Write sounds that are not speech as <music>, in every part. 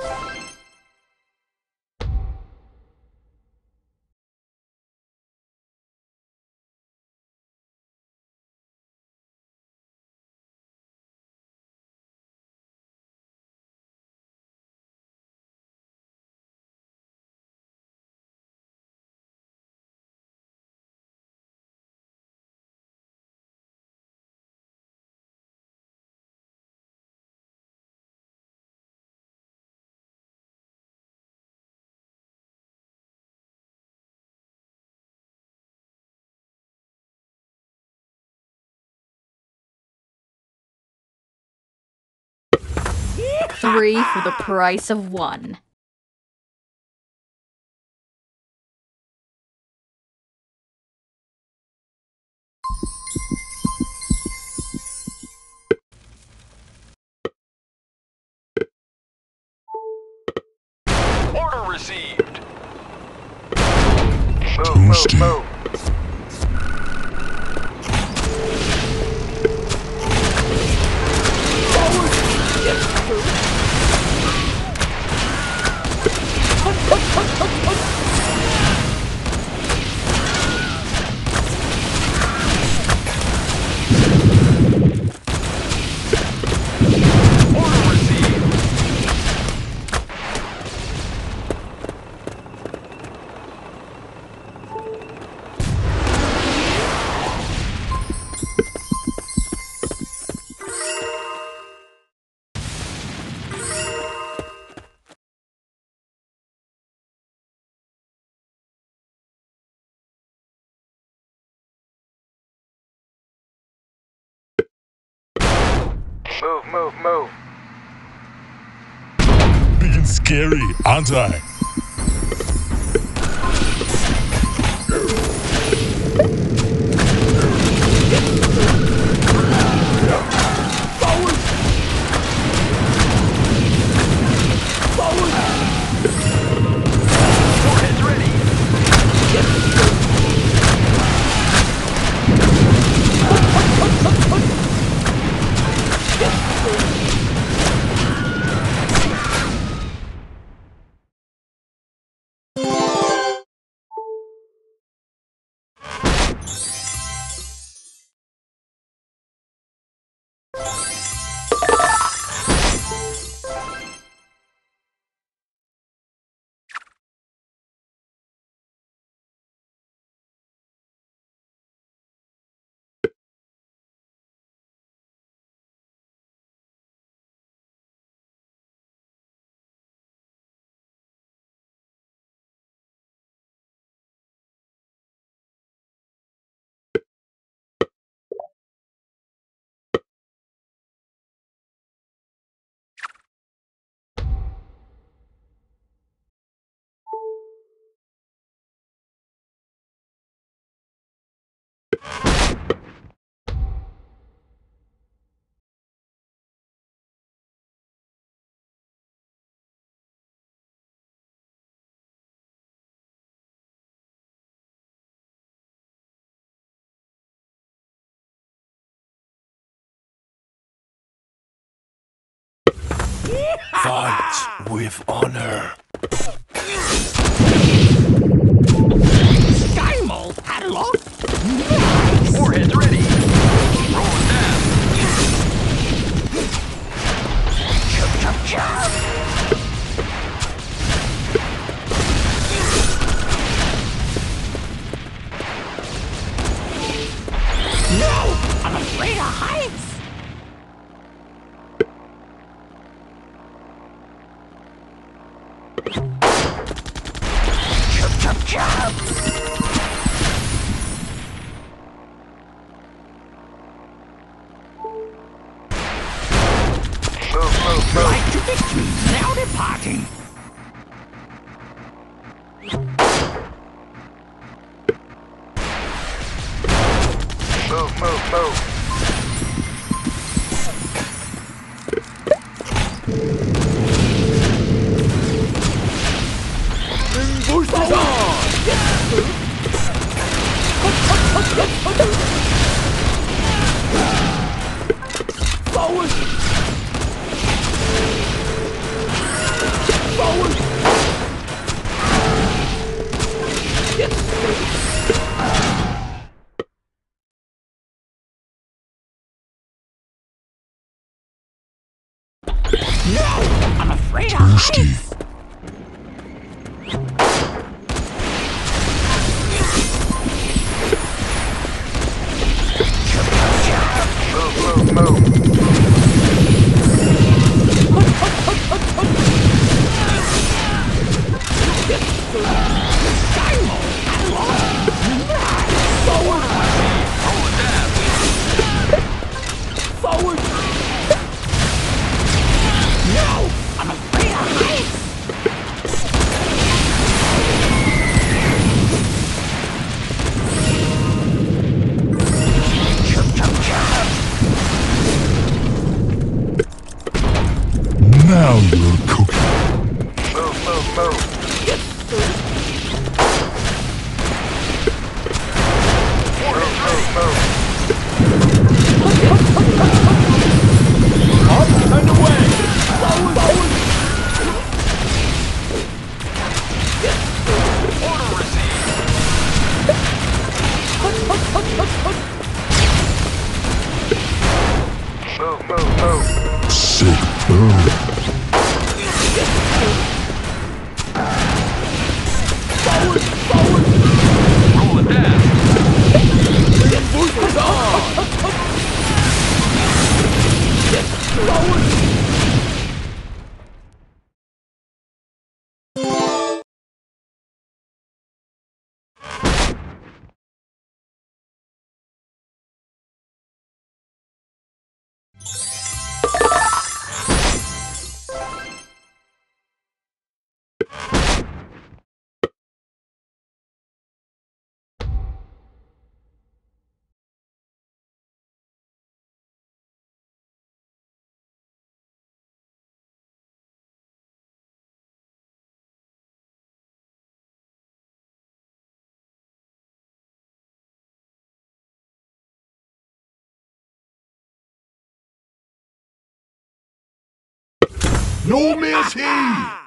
you <laughs> Three for the price of one. Order received. Move, move, move. Order <laughs> Big and <laughs> Fight with honor. Skymol, Hadlock. Warheads ready. Rolling down. Chop, chop, chop. No, I'm afraid of Risky. Now No mercy!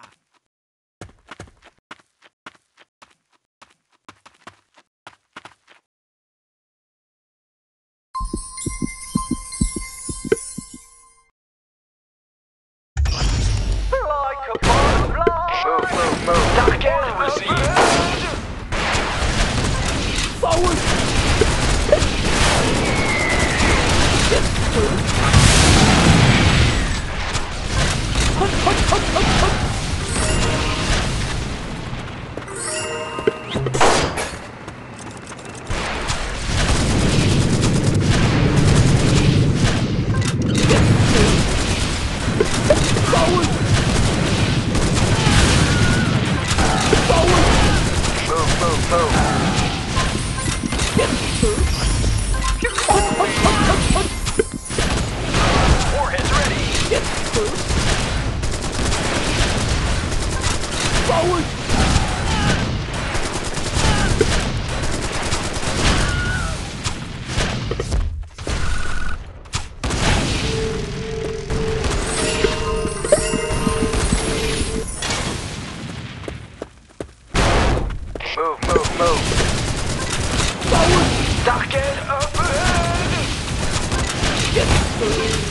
Warheads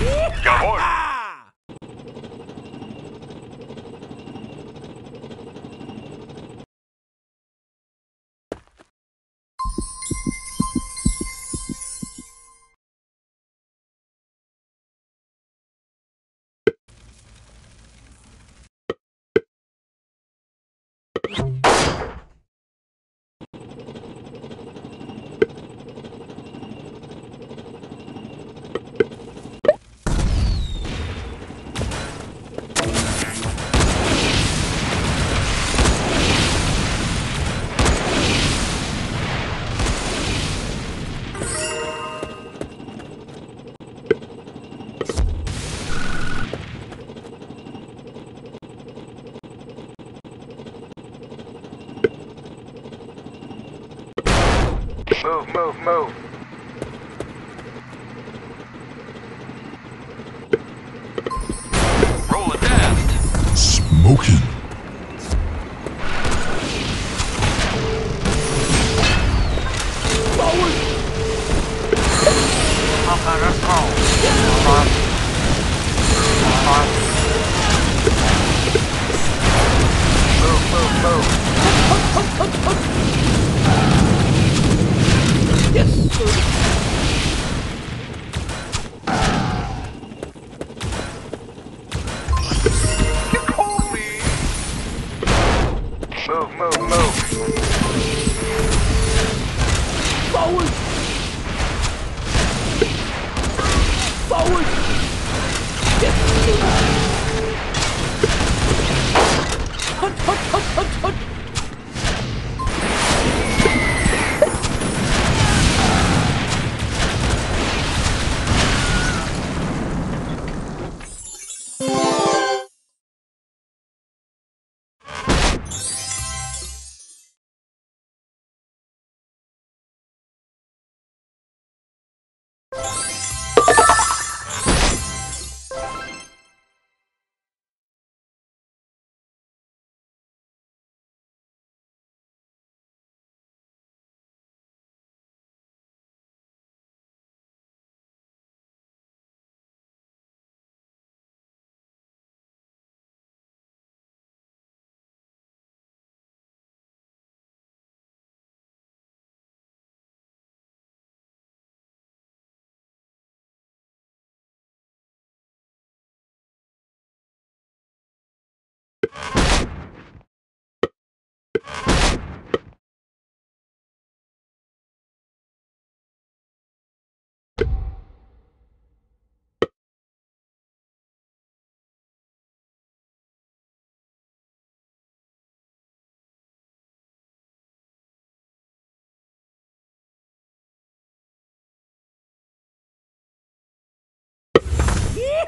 Jawohl! you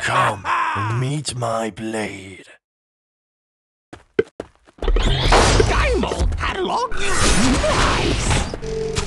Come meet my blade. Daimon, catalog. nice!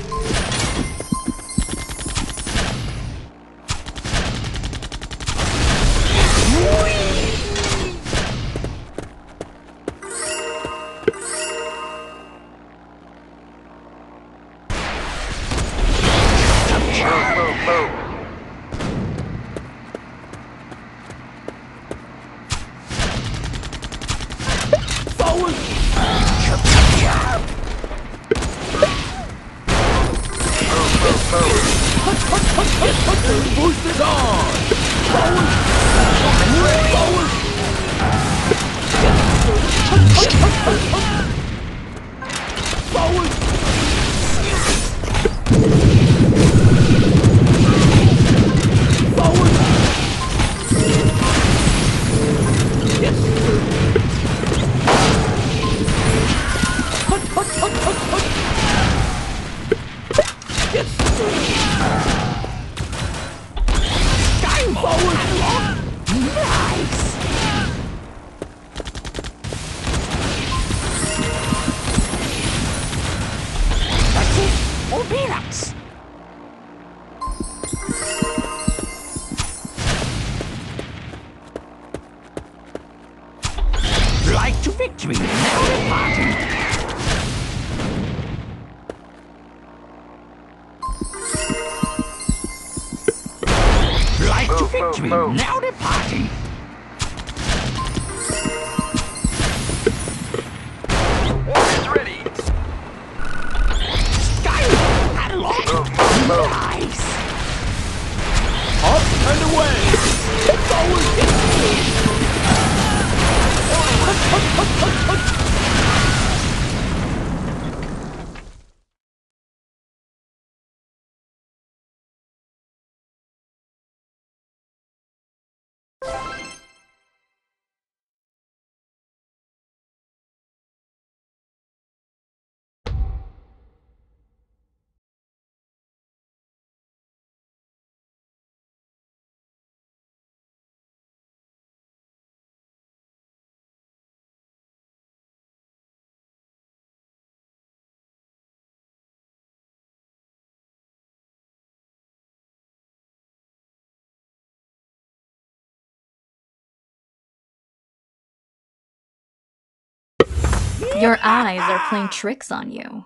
Your eyes are playing tricks on you.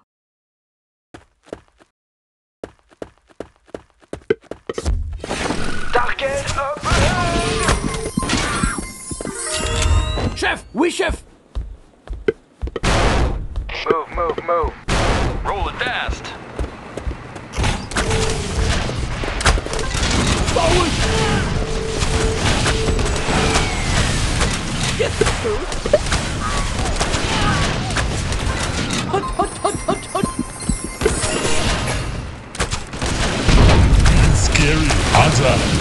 Target up. Chef! Oui, chef! Move, move, move. Roll it fast. Forward! Get the food! は。